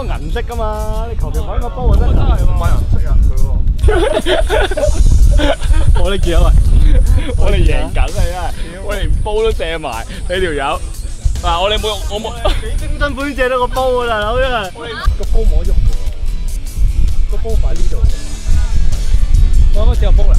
嗰個銀色噶嘛，你求其揾個煲就得啦。真係買銀色啊佢喎。我哋見啊喂，我哋贏緊啊真係，我連煲都借埋你條友。嗱，我哋冇用，我冇幾精辛苦先借到個煲啊，大佬真係。個煲冇得喐嘅喎，個煲擺呢度。我啱啱借個煲嚟。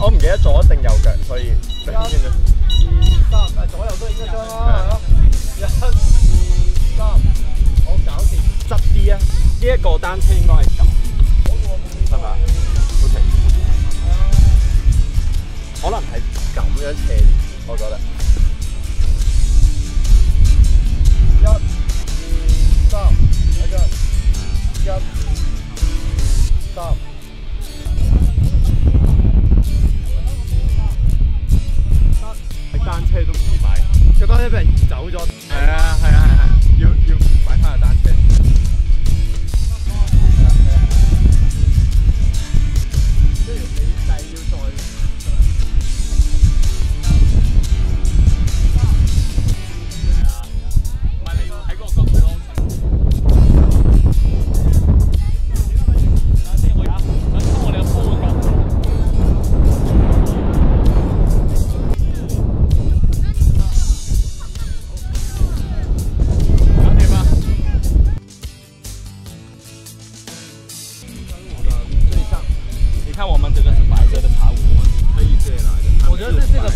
我唔記得左定右腳，所以一、二、三，左右都應該張啦，係咯。一、二、三，我搞掂。側啲啊！呢一個單車應該係咁，係咪啊？OK，可能係咁樣斜啲，我覺得。一、二、三。一、二、三。單車都唔易買。個單車俾人移走咗。係啊係啊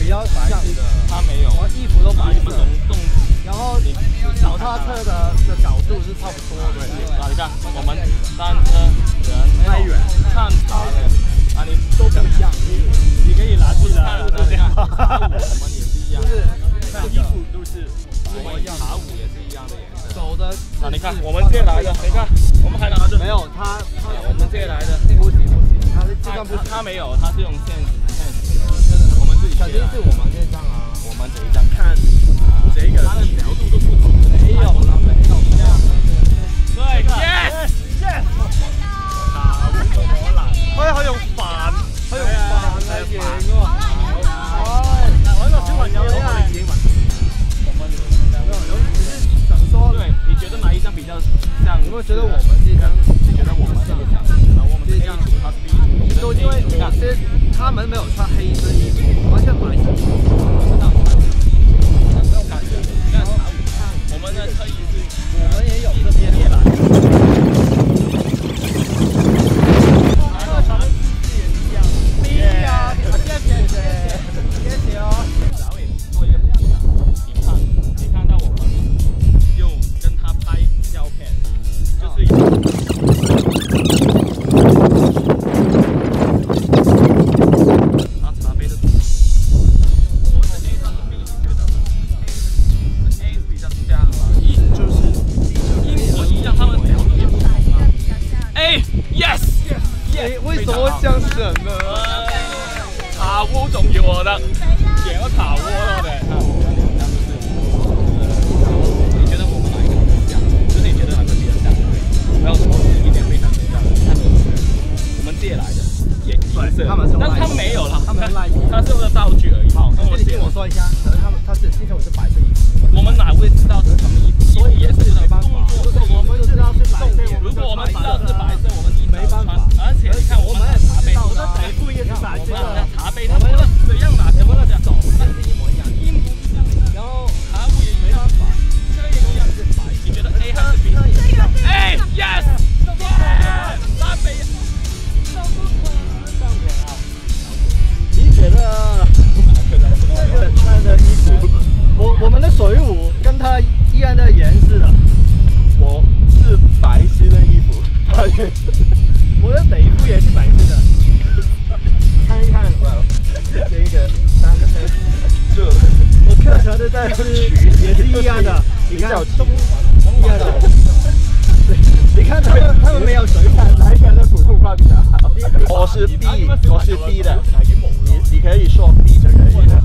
比较像，它没有，我衣服都白色然后脚踏车的的角度是差不多的。啊，你看我们单车人太远，看茶的啊，你都不一样，你你可以拿去了，就这样。我们也是一样，衣服都是我们茶舞也是一样的颜色。走的啊，你看我们借来的，你看我们还拿着，没有他他我们借来的，不行不行，他是这他样不。他没有，他是用线线自己肯定是我们这一张啊，我们这一张看这个它的角度都我们的水舞跟它一樣的顏色的，我是白色的衣服，我的北部也是白色的，看一看，這個單車，就我看車的在是也是一樣的，你看中一樣的，你看他们他們沒有水壺，哪一個的普通話比較好？我是 B，我是 B 的，你你可以说 B 就可以了。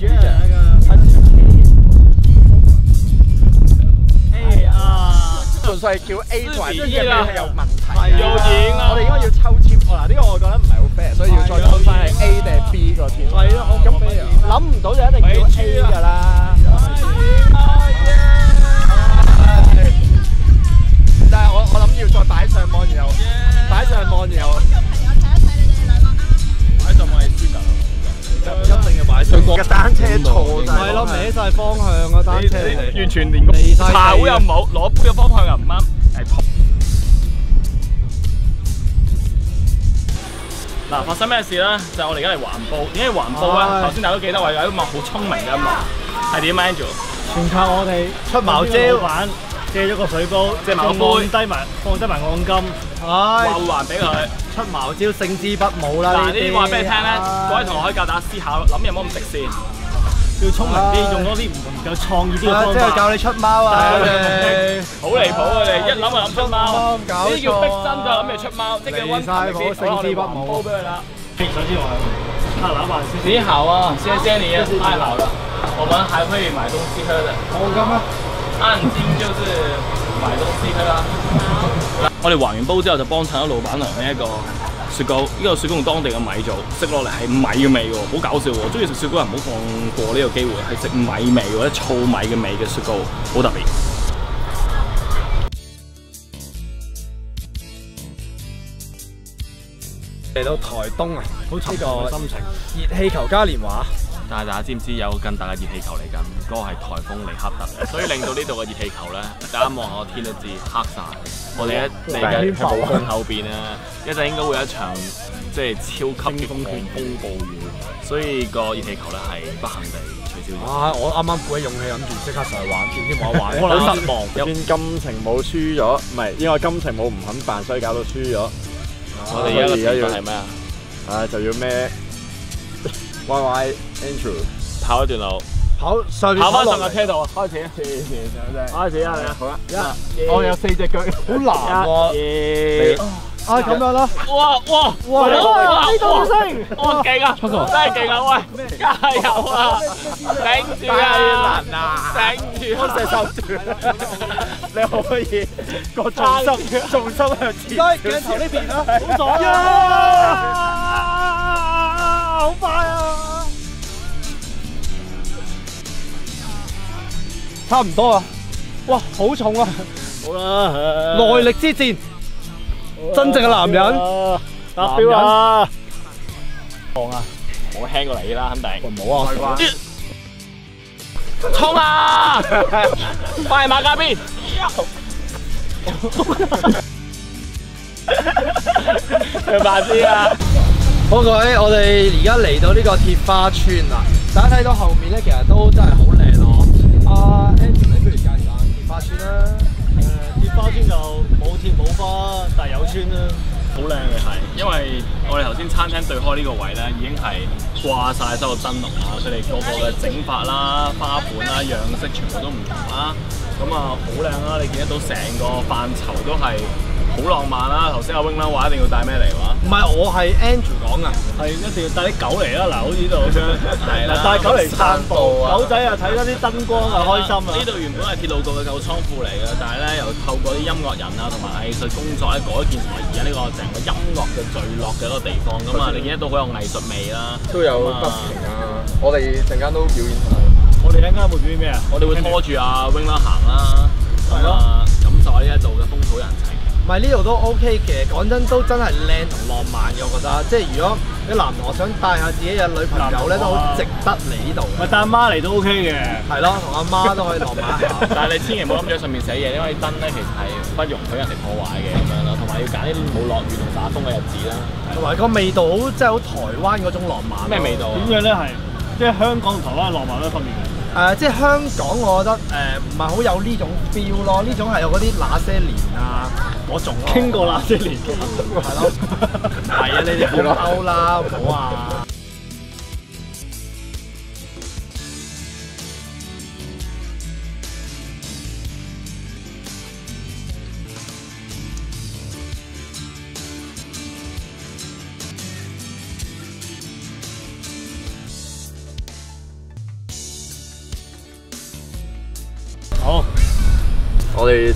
你觉得那个他 A 啊，純粹係叫 A 同埋 B 嘅係有問題。有影啊！我哋應該要抽籤，嗱呢個我覺得唔係好 fair，所以要再抽翻係 A 定係 B 個籤。係咯，咁諗唔到就一定叫 A 㗎啦。但係我我諗要再擺上網，然後擺上網，然後擺上網係輸緊一定要擺上。個單車錯晒，係咯，歪晒方向個單車，完全連個茶壺又冇，攞杯嘅方向又唔啱，係。嗱，發生咩事咧？就係我哋而家嚟環報，點解環報咧？頭先大家都記得話有一幕好聰明嘅一幕，係點？Angel 全靠我哋。出茅招玩，借咗個水煲，借茅杯低埋放低埋按金，話唉，會還俾佢。出茅招勝之不武啦！嗱，呢啲話俾你聽咧，各位同學可以教大家思考，諗嘢唔好咁直線。要聰明啲，用多啲唔同有創意啲嘅方法。即係教你出貓啊！好離譜啊！你一諗就諗出貓，搞呢啲叫逼真就諗住出貓，即係温離晒譜勝之不武煲俾佢啦。首先我啊，老闆你好啊，謝謝你，太好了。我們還會買東西喝的，黃金啊！按金就是買東西喝啦。我哋還完煲之後就幫襯咗老闆娘呢一個雪糕，呢個雪糕用當地嘅米做，食落嚟係米嘅味喎，好搞笑喎！中意食雪糕人唔好放過呢個機會，係食米味或者糙米嘅味嘅雪糕，好特別。嚟到台東啊，好呢個心情，熱氣球嘉年華。但係大家知唔知有更大嘅熱氣球嚟緊？嗰、個係颱風尼克特，所以令到呢度嘅熱氣球咧，大家望下個天都知黑晒。我哋一嚟緊暴風後邊咧，一陣應該會有一場即係超級嘅狂風暴雨，所以個熱氣球咧係不幸地取消咗。啊！我啱啱鼓起勇氣諗住即刻上去玩，點知冇得玩，好失望。見金城武輸咗，唔係因為金城武唔肯辦，所以搞到輸咗。我哋而家嘅而家要要係咩啊？啊就要咩 Y Y Andrew 跑一段路，跑上跑翻上落架車度，開始，開始啊！好啦，一，我有四隻腳，好難喎。二。啊咁樣啦，哇哇哇呢度升，哇勁啊！真係勁啊！喂，加油啊！頂住啊！頂住啊！射手住，你可以個重心重心向前。而家鏡頭呢邊啦，好爽啊！好快啊！差唔多啊！哇，好重啊！好啦，耐力之戰，真正嘅男人達標啊！我輕過你啦，肯定。唔好啊！衝啊！快馬加鞭！去辦先啊！好各位，我哋而家嚟到呢個鐵花村啦。大家睇到後面咧，其實都真係好靚咯。阿 Andrew，你不如介紹下鐵花村啦。誒鐵花村就冇鐵冇花，但係有村啦。好靚嘅係，因為我哋頭先餐廳對開呢個位咧，已經係掛晒所有燈籠啊，佢哋個個嘅整法啦、花款啦、樣式全部都唔同啦。咁啊好靚啦，你見得到成個範疇都係好浪漫啦。頭先阿 wing 啦話一定要帶咩嚟話？唔係，我係 Andrew 講噶。係一定要帶啲狗嚟啦，嗱，好似呢度 咁樣，係啦嗱，帶狗嚟散步啊狗仔啊睇咗啲燈光啊開心啊！呢度原本係鐵路局嘅舊倉庫嚟嘅，但係咧又透過啲音樂人啊同埋藝術工作咧改建成為而家呢個成個音樂嘅聚落嘅一個地方咁啊！你見得到好有藝術味啦，都有咁啊 busking 啊！我哋陣間都表演下。我哋一陣間會表演咩啊？我哋會拖住阿 wing 啦行啦，咁啊感受下呢一度嘅風土人情。唔係呢度都 OK 嘅，講真都真係靚同浪漫嘅，我覺得。即係如果啲男同學想帶下自己嘅女朋友咧，都好值得嚟呢度嘅。咪帶阿媽嚟都 OK 嘅。係咯，同阿媽都可以浪漫下。但係你千祈唔好諗住喺上面寫嘢，因為燈咧其實係不容許人哋破壞嘅咁樣啦，同埋要揀啲冇落雨同打風嘅日子啦。同埋個味道好，即係好台灣嗰種浪漫。咩味道啊？點樣咧係？即係香港同台灣浪漫有咩分別嘅？誒、即係香港，我覺得誒唔係好有呢種 feel 咯，呢種係有嗰啲那些年啊嗰種咯。傾過那些年，係咯，係啊，你哋唔好勾啦，唔好啊！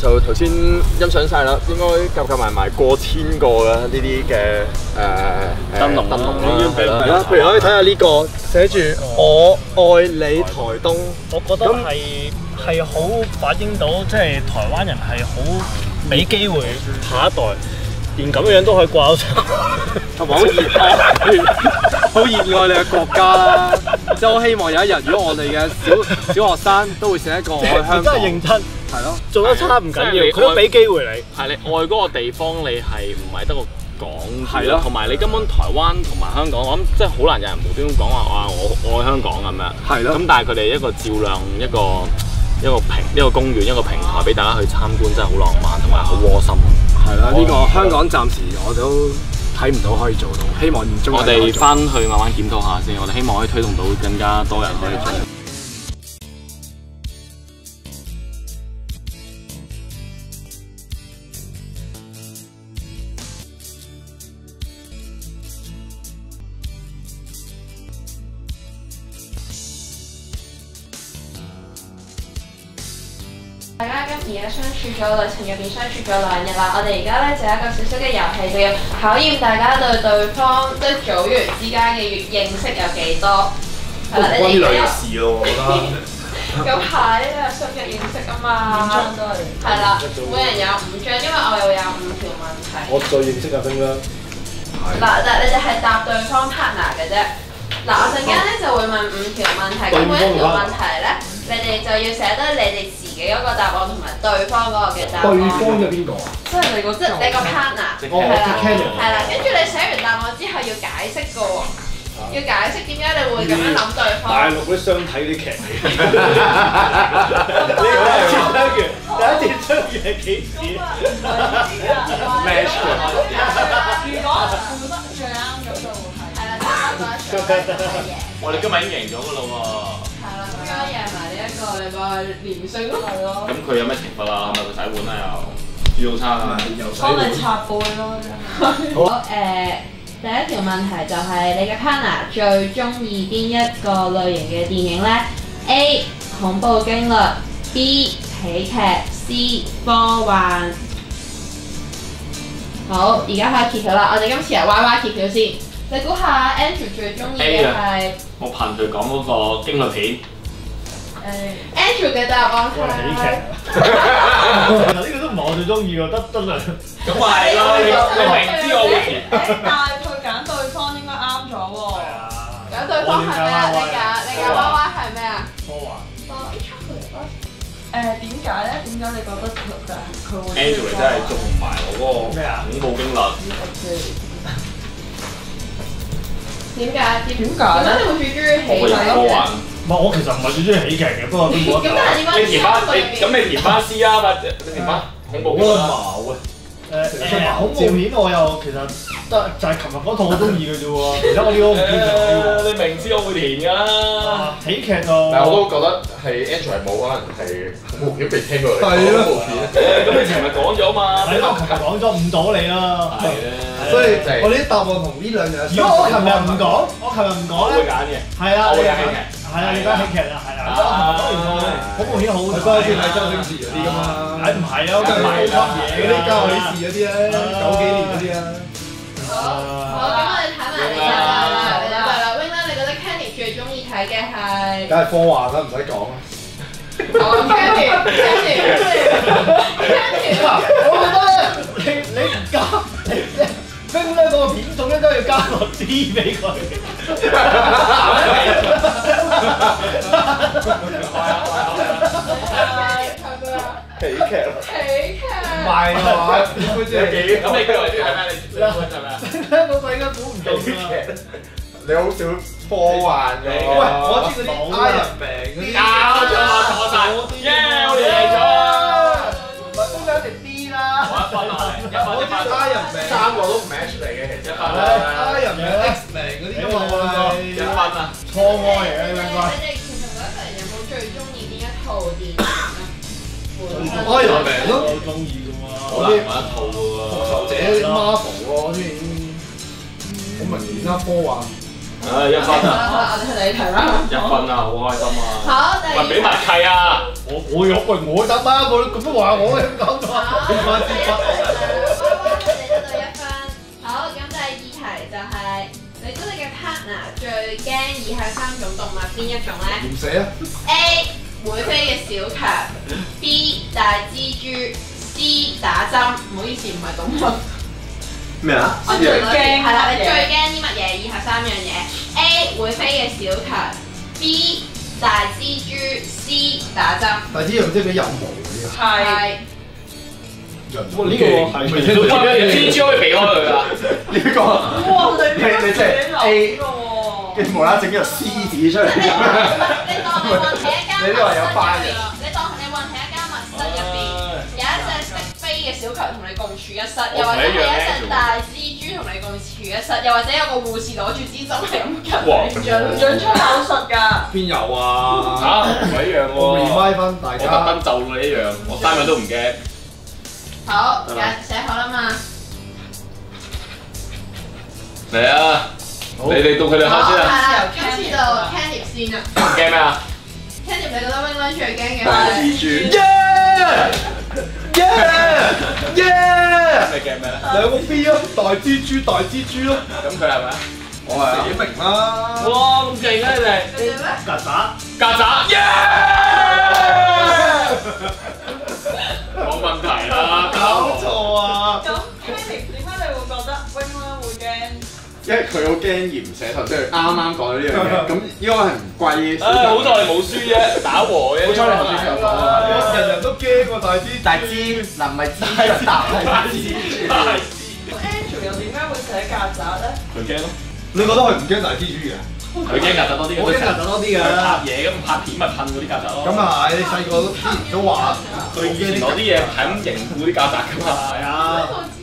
就頭先欣賞晒啦，應該夾夾埋埋過千個嘅呢啲嘅誒燈籠燈籠啦，係啦，譬如可以睇下呢個寫住我愛你台東，我覺得係係好反映到即係台灣人係好俾機會下一代，連咁樣都可以掛上，同埋好熱愛，好熱愛你嘅國家。啦。即係我希望有一日，如果我哋嘅小小學生都會寫一個愛香港，真係認真，係咯。做得差唔緊要，佢都俾機會你。係你愛嗰個地方，你係唔係得個講字係咯同埋你根本台灣同埋香港，我諗即係好難有人無端端講話啊我愛香港咁樣。係咯咁但係佢哋一個照亮一個一個平一個公園一個平台俾大家去參觀，真係好浪漫同埋好窩心。係啦，呢個香港暫時我都睇唔到可以做到，希望中我哋翻去慢慢檢討下先，我哋希望可以推動到更加多人可以做。咗旅程入邊相處咗兩日啦，我哋而家咧就有一個小小嘅遊戲，就要考驗大家對對方即係組員之間嘅認識有幾多。係啦，你哋有事咯，我覺得。咁係呢個深入認識啊嘛。係啦，每人有五張，因為我又有五條問題。我最認識阿冰啦。嗱，但你哋係答對方 partner 嘅啫。嗱，我陣間咧就會問五條問題，咁每一條問題咧，你哋就要寫得你哋自己嗰個答案同埋對方嗰個嘅答案。對方嘅邊個啊？即係你個，即係你個 partner，哦係啦係啦，跟住你寫完答案之後要解釋嘅喎，要解釋點解你會咁樣諗對方。大陸嗰啲相睇啲劇嚟。你第一次相遇，第一次相遇係幾時？Match 如果負得最啱咁就會係。係啦，最啱嗰一場係贏。我哋今日已經贏咗㗎啦係啦，咁樣贏埋呢一個你個連勝咯。係咯，咁佢有咩懲罰啊？係咪佢洗碗啊又？煮早餐啊？幫你擦背咯。好誒，第一條問題就係你嘅 partner 最中意邊一個類型嘅電影咧 A 恐怖驚慄，B 喜劇，C 科幻。好，而家開揭曉啦！我哋今次係 Y Y 揭曉先。你估下 Andrew 最中意嘅係我憑佢講嗰個驚慄片，Andrew 嘅答案我係喜劇係。其實呢個都唔係我最中意嘅，得得兩。咁咪係咯，你你明知我會填。但係佢揀對方應該啱咗喎。揀對方係咩啊？你揀你揀娃娃係咩啊？科幻。誒點解咧？點解你覺得佢佢會 Andrew 真係中埋我嗰個咩啊恐怖驚慄。點解？點點解咧點解你會最中意喜劇我個人科幻。唔係，我其實唔係最中意喜劇嘅，不過都冇得咁但係點解你填翻你咁你填翻 C 啊，或者你填翻恐怖我片啊。冇啊！誒誒，恐怖片我又其實得就係琴日嗰套我中意嘅啫喎，其他我呢個唔中意誒你明知我會填㗎喜劇就但係我都覺得係 Andrew 係冇可能係恐怖片被聽過嚟講係咯恐怖片。咁你琴日講咗嘛？係咯，我琴日講咗誤到你啦。係咧。所以我呢啲答案同呢兩樣。如果我琴日唔講，我琴日唔講咧，我會揀嘅。係啊，我會揀你喜劇係啊，你講喜劇啊，係啊，即係我琴日講完我恐怖片好睇，嗰陣時睇周星馳嗰啲㗎嘛誒唔係啊，我唔係級嘢嗰啲交喜事嗰啲咧，九幾年嗰啲啊。好，咁我哋睇埋你嘅啦，啦。Wing 咧，你覺得 Kenny 最中意睇嘅係？梗係科幻啦，唔使講啦。好，Kenny，Kenny，Kenny。我覺得你你唔加你冰咧嗰個片種應該要加個 D 俾佢。喜劇咯。喜劇。唔係啊嘛？點會知係幾？咁你佢為啲係咩？你你覺得係咩？冰嗰個應該估唔到喜劇。你好少科幻嘅。喂，我知嗰啲 Iron Man 嗰啲。搞咗錯晒，耶！我哋贏咗。唔係都有隻 D 啦。我一分落嚟，一分一分。Iron Man 三個都唔 match 嚟嘅其實。一分啦。Iron Man、X-Man 嗰啲。一分啊！錯愛嚟嘅呢兩個。你哋其實每一個人有冇最中意邊一套電影啊？本身 Iron Man 咯，我中意㗎好喎。難揾一套嘅復仇者喎。Marvel 喎，啲好明顯啦，科幻。唉，一分啊！好啦，我哋去你題啦。一分啊，好開心啊！好，第二喂，俾埋契啊！我我有喂我得啦，我咁樣話我咁搞錯，好，點解第一最驚以下三種動物邊一種咧唔死啊！？A 會飛嘅小強，B 大蜘蛛，C 打針。唔好意思，唔係動物。咩啊？我最驚係啦，你最驚啲乜嘢？以下三樣嘢：A 會飛嘅小強，B 大蜘蛛，C 打針。大蜘蛛唔知佢有毛嗰啲啊？係係哇！呢個係未聽到天珠可以避開佢啊！呢個哇！你你你即係 A 跟住無啦啦整咗個 C 字出嚟，你當你運喺一間你呢個係有花嘅你當你運喺一間密室入邊，有一隻識飛嘅小強同你共處一室，又或者係一隻大蜘蛛同你共處一室，又或者有個護士攞住支針係咁吉哇你唔准出口術㗎。邊有啊？嚇 唔一樣我喎，remind 翻大我特家登，就你一樣，我三樣都唔驚。好，寫寫好啦嘛。嚟啊！你哋到佢哋好，下先啊！係啦，今次就 Candy 先啦。驚咩啊？Candy，你覺得 Wing Wing 最驚嘅大？蜘蛛，耶耶耶！你驚咩咧？兩個 B 咯，大蜘蛛大蜘蛛咯，咁佢係咪啊？我係寫明啦。哇！咁勁啊你哋！你咧？曱甴，曱甴，耶！因為佢好驚鹽蛇頭，即係啱啱講咗呢樣嘢，咁應該係唔歸好在你冇輸啫，打和嘅。好彩你頭先有講啊人人都驚個大蜘蛛，大支嗱唔係支出大係支大 Andrew 又點解會寫曱甴咧？佢驚咯，你覺得佢唔驚大蜘蛛嘅？佢驚曱甴多啲。我驚曱甴多啲佢㗎。拍嘢咁拍片咪噴嗰啲曱甴咯。咁啊係，你細個之前都話佢以前攞啲嘢係咁凝固啲曱甴㗎嘛。係啊，誒，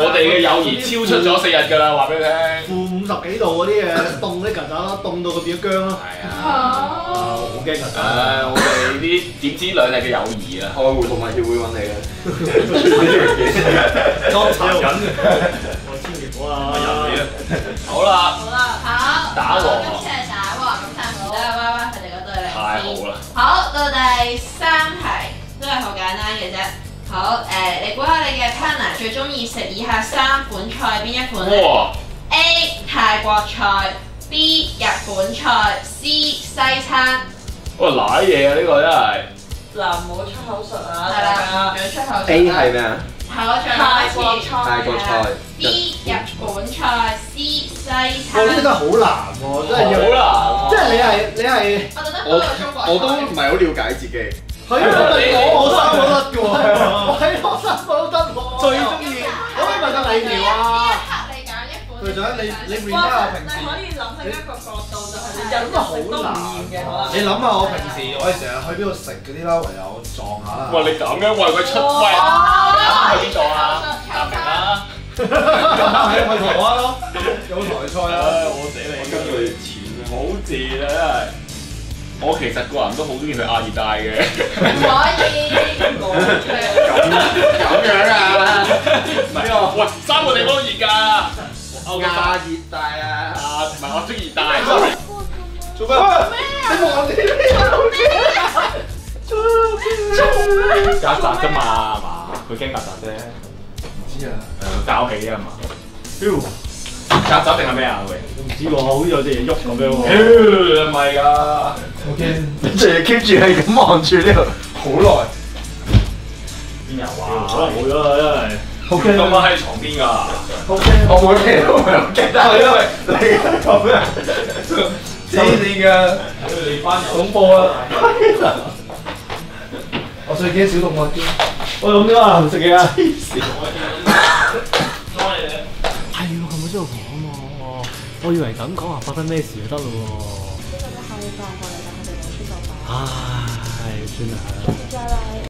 我哋嘅友誼超出咗四日㗎啦，話俾你聽。負五十幾度嗰啲嘢，凍啲曱甴咯，凍到佢變咗僵咯。係啊。啊，好驚曱甴。我哋啲點知兩日嘅友誼啊！愛護動物協會揾你嘅，裝殘忍嘅，我千祈唔好啊！好啦，好啦，好，打和今次係打和，咁暫時都係 Y Y 佢哋嗰隊嚟太先。好啦。好，到第三題都係好簡單嘅啫。好，誒、你估下你嘅 partner 最中意食以下三款菜邊一款咧！？A. 泰國菜，B. 日本菜，C. 西餐。哇，賴嘢啊！呢個真係。嗱唔好出口術啊，係啦，家。仲有出口 A 係咩啊？好，再泰講一次。國菜。泰國菜。B. 日本菜，C. 西餐！呢個真係。好難喎，真係要，好難。即係你係你係我覺得我。我都唔係好了解自己。係啊，我我三個都得嘅喎，我係我三個都得喎，最中意，可唔可以問下你聊啊？呢一刻你揀一款。隊長，你你 r e 平時。可以諗另一個角度，就係你真係好難嘅。你諗下，我平時我哋成日去邊度食嗰啲啦，唯有撞下啦。喂，你咁樣為佢出喂，去邊度啊？答明啦。係去台灣咯，有台菜啊。唉，我死你！跟住錢好賤啊，真係。我其實個人都好中意去亞熱帶嘅。唔可以。咁樣啊？唔係啊，喂，三個地方都熱㗎。歐亞熱帶啊！啊，唔係我中意熱帶。做咩？你望你曱甴啫嘛，係嘛？佢驚曱甴啫。唔知啊，誒，交起啊嘛。曱甴定係咩啊？喂，唔知喎，好似有隻嘢喐咁樣喎。唔係㗎。我驚。你仲要 keep 住係咁望住呢度好耐。邊有啊可能啊？冇咗啦，真係。好咁驚我喺床邊㗎。O K，。我每期都唔係好記得，係因為你咁樣黐線㗎。你班恐怖啊！我最驚小動物啲。我諗點啊？唔食嘢啊？我以為咁講話發生咩事就得咯喎。唉，算啦。